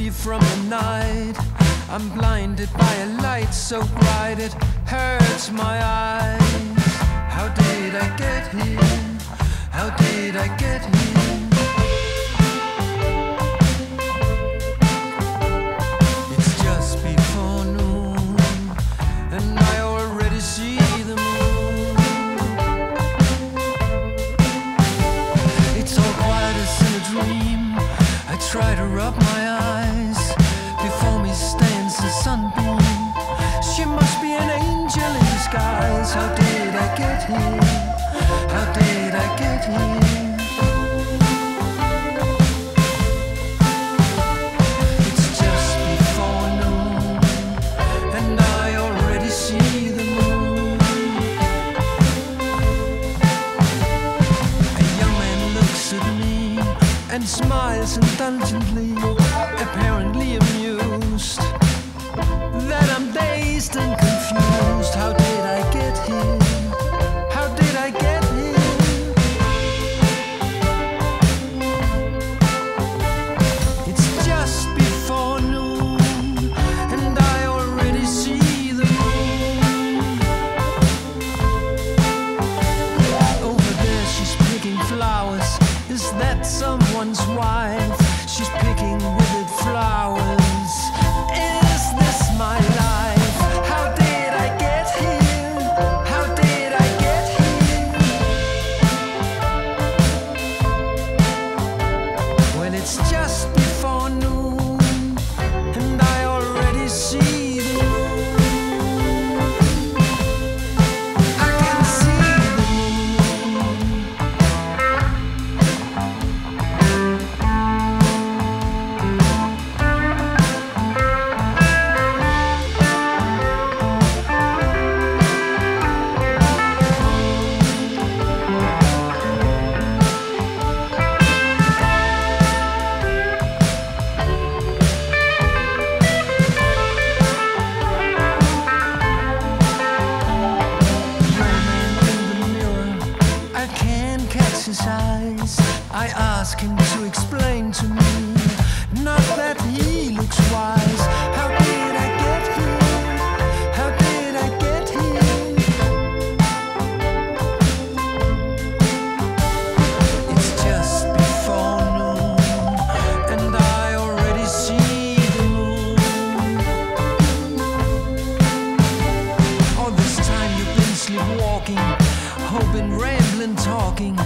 sleepy from the night. I'm blinded by a light so bright it hurts my eyes. How did I get here? How did I get here? It's just before noon, and I already see the moon. It's all quiet as in a dream. I try to rub my eyes. She must be an angel in disguise. How did I get here? How did I get here? It's just before noon, and I already see the moon. A young man looks at me and smiles indulgently, apparently amused dazed and confused. How talking,